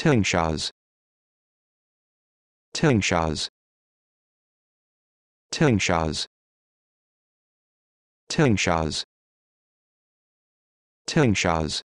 Tillingshires Tillingshires Shaws. Tillingshires Shaws.